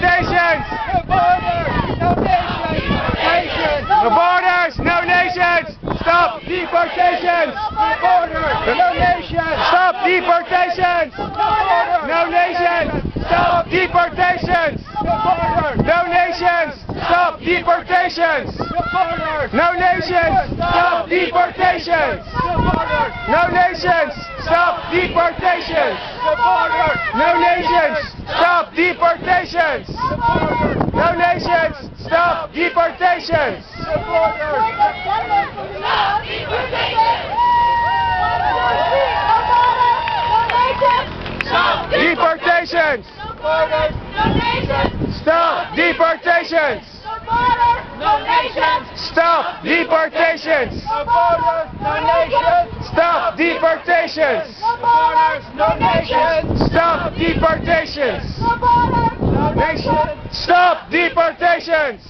deportations! No borders, no nations. No borders, no nations! Stop deportations! No borders, no nations. Stop deportations! No nations! Stop deportations! No borders, No nations! Stop deportations! no borders. No nations! Stop deportations! No borders, No nations! Stop deportations! no. No nations! Stop deportations! No borders, No nations! Stop deportations! no borders. Deportations! Borders, Stop deportations! no nations. Stop deportations! No borders, no nations. Stop deportations! No borders, no nations. Stop deportations! Stop deportations!